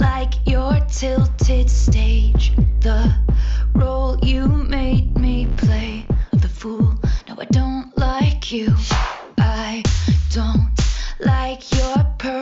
like your tilted stage. The role you made me play of the fool. No, I don't like you. I don't like your per-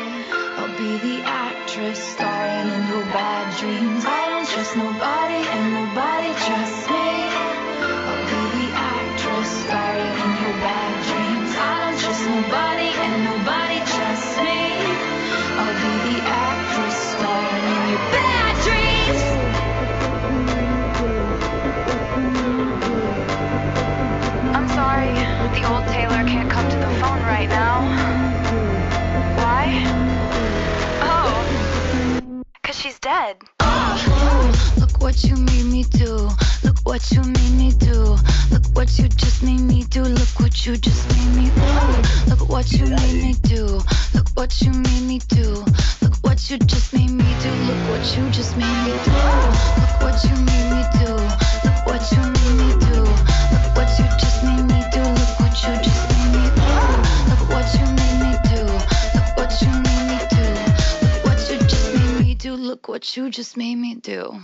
Be the actress starring in your bad dreams. I don't trust nobody, and nobody trusts me. I'll be the actress starring in your bad dreams. I don't trust nobody, and nobody trusts me. I'll be the actress starring in your bad dreams. I'm sorry, the old Taylor she's dead. Oh, look what you made me do. Look what you made me do. Look what you just made me do. Look what you just made me do. Look what you made me do. Look what you made me do. Look what you just made me do. Look what you just made me do. Look what you made me do. Look what you do. Look what you just made me do.